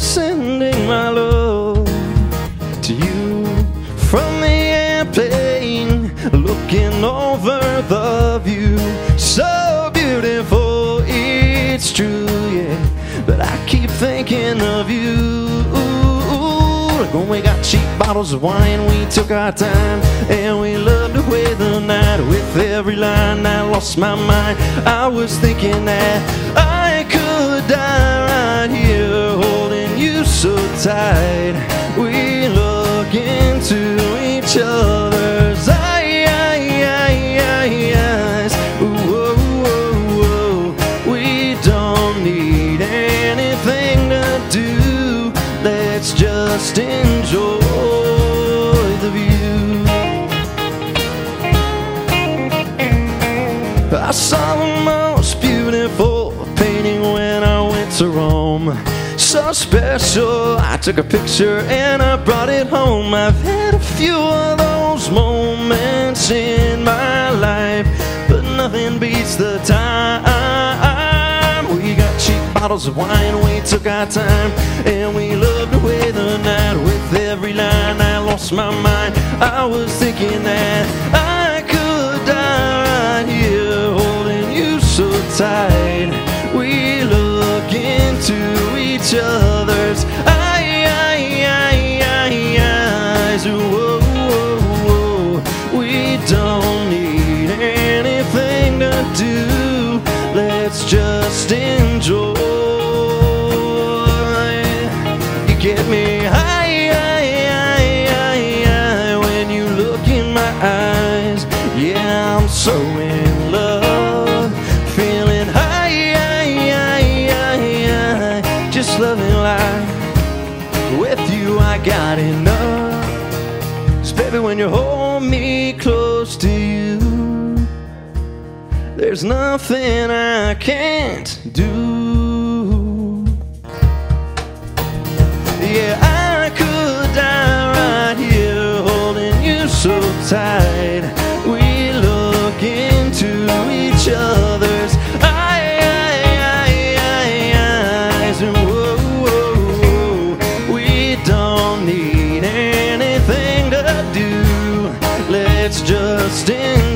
sending my love to you from the airplane, looking over the view. So But I keep thinking of you. When we got cheap bottles of wine, we took our time and we loved away the night with every line. I lost my mind. I was thinking that I could die right here holding you so tight. Just enjoy the view. I saw the most beautiful painting when I went to Rome. So special, I took a picture and I brought it home. I've had a few of those moments in my life, but nothing beats the time. Bottles of wine, we took our time, and we loved away the night with every line. I lost my mind, I was thinking that I get me high, high, high, high, when you look in my eyes. Yeah, I'm so in love, feeling high, high, high, high, high. just loving life. With you, I got enough. 'Cause baby, when you hold me close to you, there's nothing I can't do. just in